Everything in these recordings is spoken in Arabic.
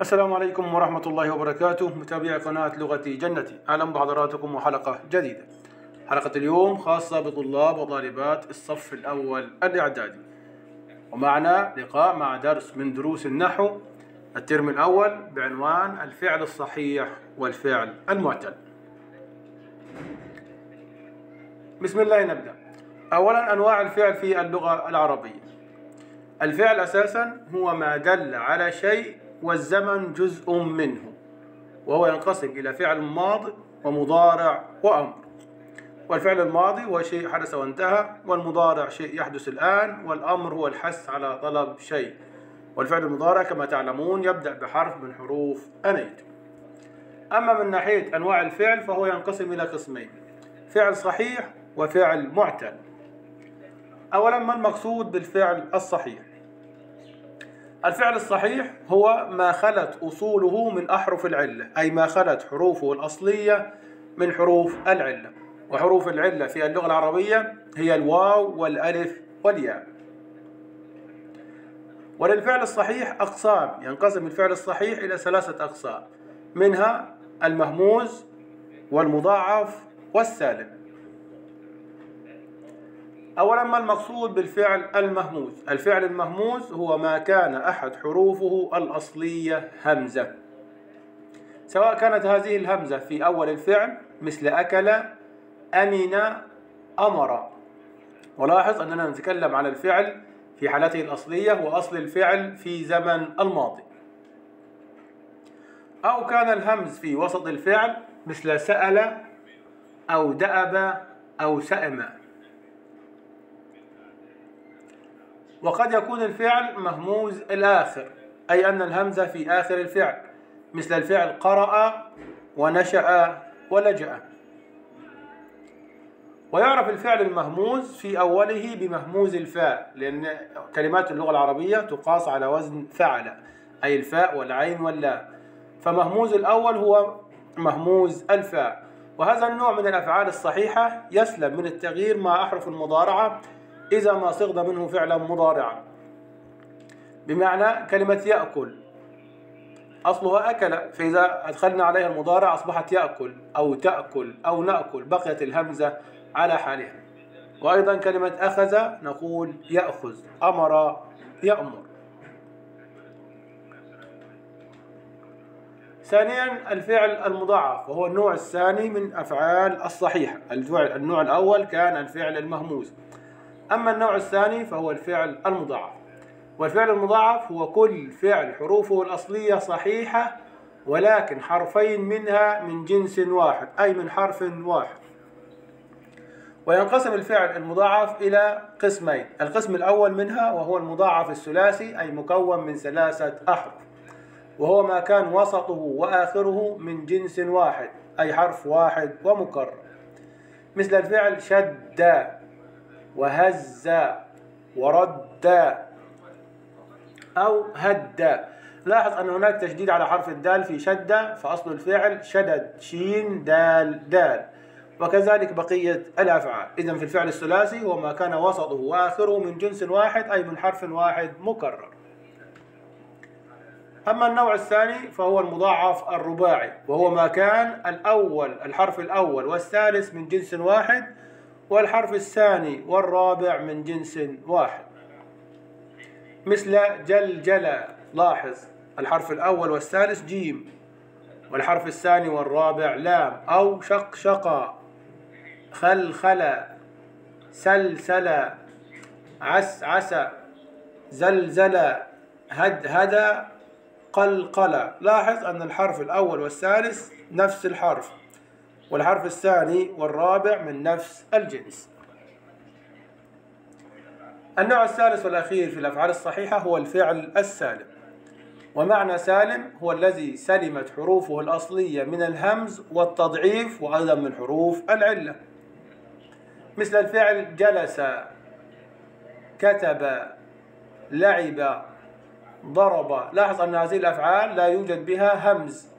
السلام عليكم ورحمة الله وبركاته. متابعي قناة لغتي جنتي. أهلا بحضراتكم وحلقة جديدة. حلقة اليوم خاصة بطلاب وطالبات الصف الأول الإعدادي. ومعنا لقاء مع درس من دروس النحو الترم الأول بعنوان الفعل الصحيح والفعل المعتل. بسم الله نبدأ. أولا أنواع الفعل في اللغة العربية. الفعل أساسا هو ما دل على شيء والزمن جزء منه وهو ينقسم إلى فعل ماضي ومضارع وأمر. والفعل الماضي هو شيء حدث وانتهى والمضارع شيء يحدث الآن والأمر هو الحث على طلب شيء. والفعل المضارع كما تعلمون يبدأ بحرف من حروف أنيت. أما من ناحية أنواع الفعل فهو ينقسم إلى قسمين فعل صحيح وفعل معتل. أولا ما المقصود بالفعل الصحيح؟ الفعل الصحيح هو ما خلت أصوله من أحرف العلة أي ما خلت حروفه الأصلية من حروف العلة. وحروف العلة في اللغة العربية هي الواو والألف والياء. وللفعل الصحيح أقسام ينقسم الفعل الصحيح إلى ثلاثة أقسام منها المهموز والمضاعف والسالم. أولا ما المقصود بالفعل المهموز الفعل المهموز هو ما كان أحد حروفه الأصلية همزة. سواء كانت هذه الهمزة في أول الفعل مثل أكل أمن أمر. ولاحظ أننا نتكلم عن الفعل في حالته الأصلية وأصل الفعل في زمن الماضي. أو كان الهمز في وسط الفعل مثل سأل أو دأب أو سأم. وقد يكون الفعل مهموز الآخر أي أن الهمزة في آخر الفعل مثل الفعل قرأ ونشأ ولجأ. ويعرف الفعل المهموز في أوله بمهموز الفاء لأن كلمات اللغة العربية تقاس على وزن فعل أي الفاء والعين واللام فمهموز الأول هو مهموز الفاء. وهذا النوع من الأفعال الصحيحة يسلم من التغيير مع أحرف المضارعة إذا ما صغد منه فعلا مضارعا. بمعنى كلمة يأكل. أصلها أكل فإذا أدخلنا عليها المضارع أصبحت يأكل أو تأكل أو نأكل بقيت الهمزة على حالها. وأيضا كلمة أخذ نقول يأخذ أمر يأمر. ثانيا الفعل المضاعف وهو النوع الثاني من أفعال الصحيحة. النوع الأول كان الفعل المهموز أما النوع الثاني فهو الفعل المضاعف. والفعل المضاعف هو كل فعل حروفه الأصلية صحيحة ولكن حرفين منها من جنس واحد أي من حرف واحد. وينقسم الفعل المضاعف إلى قسمين القسم الأول منها وهو المضاعف الثلاثي أي مكون من ثلاثة أحرف وهو ما كان وسطه وآخره من جنس واحد أي حرف واحد ومكرر. مثل الفعل شد وهز ورد أو هد. لاحظ أن هناك تشديد على حرف الدال في شدة فأصل الفعل شدد شين دال دال. وكذلك بقية الأفعال. إذا في الفعل الثلاثي هو ما كان وسطه. وآخره من جنس واحد أي من حرف واحد مكرر. أما النوع الثاني فهو المضاعف الرباعي. وهو ما كان الأول الحرف الأول والثالث من جنس واحد والحرف الثاني والرابع من جنس واحد. مثل جلجل لاحظ. الحرف الأول والثالث جيم. والحرف الثاني والرابع لام أو شقشق خلخل سلسل عسعس زلزل هدهد قلقل لاحظ أن الحرف الأول والثالث نفس الحرف. والحرف الثاني والرابع من نفس الجنس. النوع الثالث والأخير في الأفعال الصحيحة هو الفعل السالم. ومعنى سالم هو الذي سلمت حروفه الأصلية من الهمز والتضعيف وأيضا من حروف العلة. مثل الفعل جلس كتب لعب ضرب. لاحظ أن هذه الأفعال لا يوجد بها همز.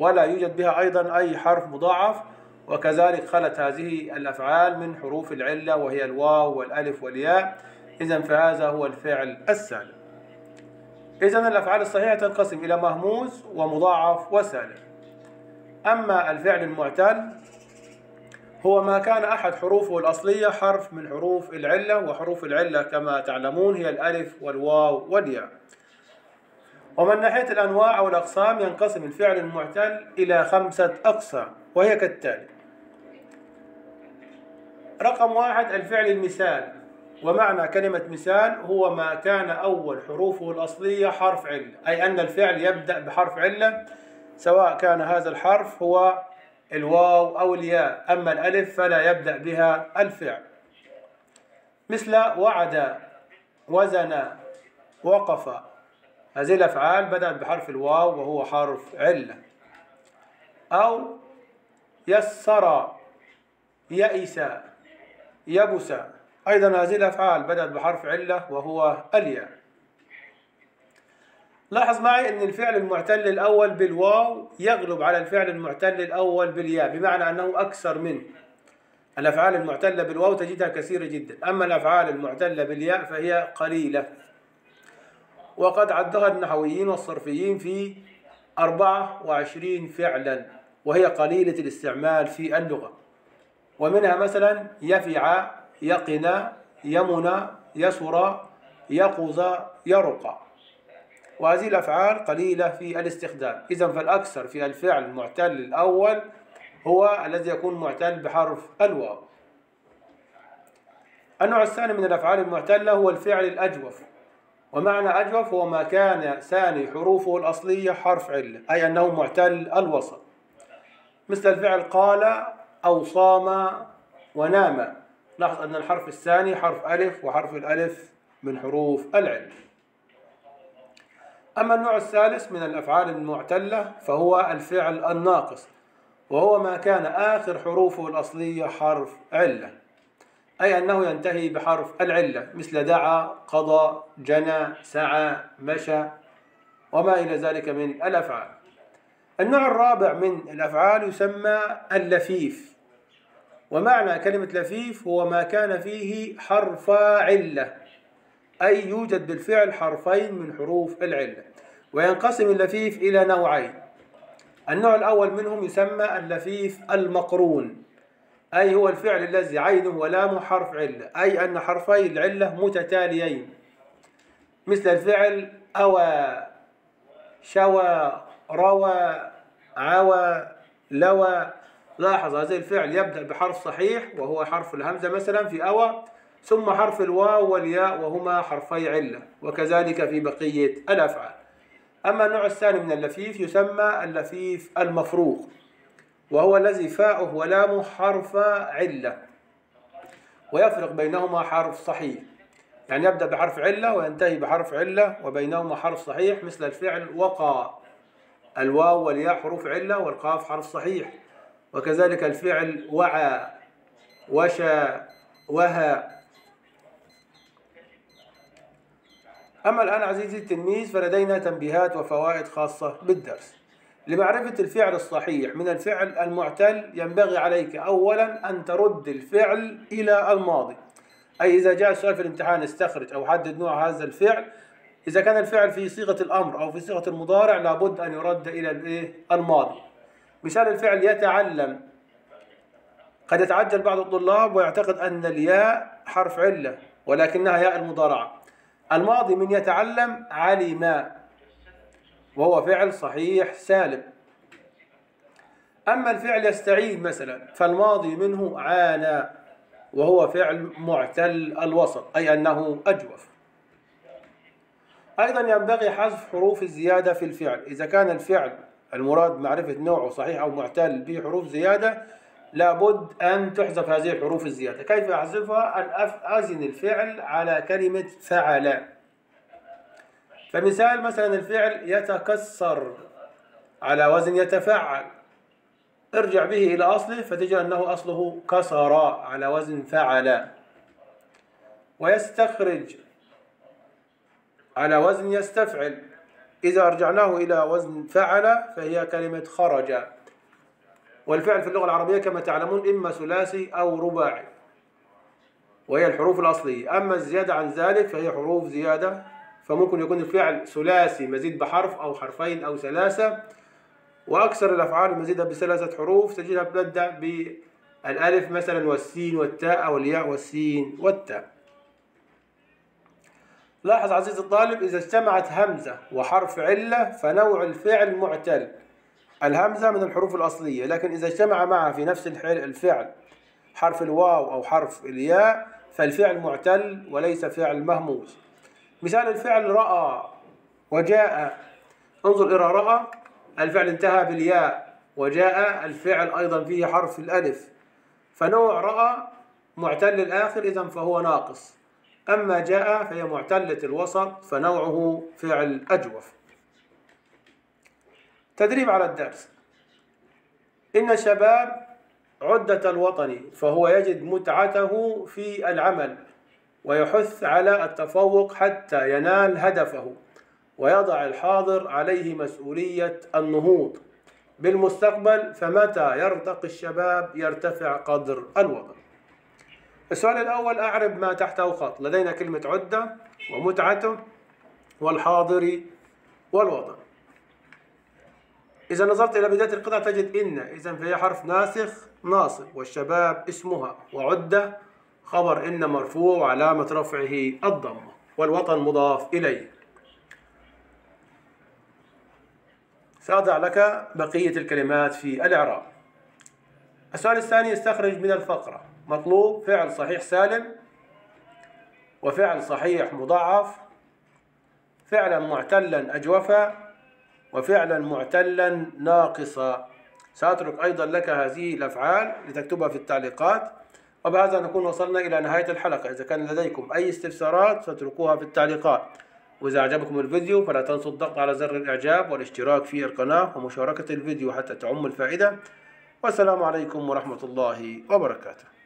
ولا يوجد بها أيضا أي حرف مضاعف وكذلك خلت هذه الأفعال من حروف العلة وهي الواو والألف والياء. إذا فهذا هو الفعل السالم. إذن الأفعال الصحيحة تنقسم إلى مهموز ومضاعف وسالم. أما الفعل المعتل هو ما كان أحد حروفه الأصلية حرف من حروف العلة وحروف العلة كما تعلمون هي الألف والواو والياء. ومن ناحية الأنواع أو الأقسام ينقسم الفعل المعتل إلى خمسة أقسام وهي كالتالي رقم واحد الفعل المثال ومعنى كلمة مثال هو ما كان أول حروفه الأصلية حرف علة أي أن الفعل يبدأ بحرف علة سواء كان هذا الحرف هو الواو أو الياء أما الألف فلا يبدأ بها الفعل. مثل وعد وزن وقف هذه الأفعال بدأت بحرف الواو وهو حرف علة. أو يسر يئس يبس. أيضا هذه الأفعال بدأت بحرف علة وهو الياء. لاحظ معي أن الفعل المعتل الأول بالواو يغلب على الفعل المعتل الأول بالياء بمعنى أنه أكثر منه الأفعال المعتلة بالواو تجدها كثيرة جدا أما الأفعال المعتلة بالياء فهي قليلة. وقد عدها النحويين والصرفيين في 24 فعلا وهي قليلة الاستعمال في اللغة. ومنها مثلا يفع يقن يمن يسر يقظ يرقى وهذه الأفعال قليلة في الاستخدام. إذا فالأكثر في الفعل المعتل الأول هو الذي يكون معتل بحرف الواو. النوع الثاني من الأفعال المعتلة هو الفعل الأجوف. ومعنى أجوف هو ما كان ثاني حروفه الأصلية حرف علة أي أنه معتل الوسط مثل الفعل قال أو صام ونام. لاحظ أن الحرف الثاني حرف ألف وحرف الألف من حروف العلة أما النوع الثالث من الأفعال المعتلة فهو الفعل الناقص وهو ما كان آخر حروفه الأصلية حرف علة أي أنه ينتهي بحرف العلة مثل دعا قضى جنى سعى مشى وما إلى ذلك من الأفعال. النوع الرابع من الأفعال يسمى اللفيف. ومعنى كلمة لفيف هو ما كان فيه حرف علة أي يوجد بالفعل حرفين من حروف العلة وينقسم اللفيف إلى نوعين. النوع الأول منهم يسمى اللفيف المقرون. أي هو الفعل الذي عينه ولامه حرف علة أي أن حرفي العلة متتاليين. مثل الفعل أوى شوى روى عوى لوى لاحظ هذا الفعل يبدأ بحرف صحيح وهو حرف الهمزة مثلا في أوى ثم حرف الواو والياء وهما حرفي علة وكذلك في بقية الأفعال. أما النوع الثاني من اللفيف يسمى اللفيف المفروق وهو الذي فاؤه ولامه حرف علة. ويفرق بينهما حرف صحيح. يعني يبدأ بحرف علة وينتهي بحرف علة وبينهما حرف صحيح مثل الفعل وقى الواو والياء حروف علة والقاف حرف صحيح. وكذلك الفعل وعى وشى وهى أما الآن عزيزي التلميذ فلدينا تنبيهات وفوائد خاصة بالدرس. لمعرفة الفعل الصحيح من الفعل المعتل ينبغي عليك أولا أن ترد الفعل إلى الماضي. أي إذا جاء السؤال في الامتحان استخرج أو حدد نوع هذا الفعل. إذا كان الفعل في صيغة الأمر أو في صيغة المضارع لابد أن يرد إلى الماضي. مثال الفعل يتعلم. قد يتعجل بعض الطلاب ويعتقد أن الياء حرف علة ولكنها ياء المضارعة. الماضي من يتعلم علم وهو فعل صحيح سالم. أما الفعل يستعين مثلا فالماضي منه عانى وهو فعل معتل الوسط أي أنه أجوف. أيضا ينبغي حذف حروف الزيادة في الفعل. إذا كان الفعل المراد معرفة نوعه صحيح أو معتل به حروف زيادة لابد أن تحذف هذه الحروف الزيادة. كيف أحذفها؟ أن أزن الفعل على كلمة فعل. فمثال مثلا الفعل يتكسر على وزن يتفعل. ارجع به إلى أصله فتجد أنه أصله كسر على وزن فعل. ويستخرج على وزن يستفعل. إذا رجعناه إلى وزن فعل فهي كلمة خرج. والفعل في اللغة العربية كما تعلمون إما ثلاثي أو رباعي. وهي الحروف الأصلية. أما الزيادة عن ذلك فهي حروف زيادة فممكن يكون الفعل ثلاثي مزيد بحرف أو حرفين أو ثلاثة وأكثر الأفعال المزيدة بثلاثة حروف تجدها بتبدأ بالألف مثلا والسين والتاء أو الياء والسين والتاء. لاحظ عزيزي الطالب إذا اجتمعت همزة وحرف علة فنوع الفعل معتل. الهمزة من الحروف الأصلية لكن إذا اجتمع معها في نفس الفعل حرف الواو أو حرف الياء فالفعل معتل وليس فعل مهموس. مثال الفعل رأى وجاء. انظر إلى رأى. الفعل انتهى بالياء. وجاء. الفعل أيضا فيه حرف الألف. فنوع رأى معتل الآخر إذا فهو ناقص. أما جاء فهي معتلة الوسط فنوعه فعل أجوف. تدريب على الدرس. إن الشباب عدة الوطن فهو يجد متعته في العمل. ويحث على التفوق حتى ينال هدفه ويضع الحاضر عليه مسؤولية النهوض. بالمستقبل فمتى يرتقي الشباب يرتفع قدر الوطن؟ السؤال الأول أعرب ما تحته خط. لدينا كلمة عدة ومتعته والحاضر والوطن. إذا نظرت إلى بداية القطعة تجد إن إذا فهي حرف ناسخ ناصب والشباب اسمها. وعدة خبر إن مرفوع وعلامة رفعه الضمة والوطن مضاف إليه. سأضع لك بقية الكلمات في الإعراب. السؤال الثاني استخرج من الفقرة. مطلوب فعل صحيح سالم وفعل صحيح مضاعف. فعلا معتلا أجوفا وفعلا معتلا ناقصا سأترك أيضا لك هذه الأفعال لتكتبها في التعليقات. وبهذا نكون وصلنا إلى نهاية الحلقة. إذا كان لديكم أي استفسارات فاتركوها في التعليقات. وإذا أعجبكم الفيديو فلا تنسوا الضغط على زر الإعجاب والاشتراك في القناة ومشاركة الفيديو حتى تعم الفائدة. والسلام عليكم ورحمة الله وبركاته.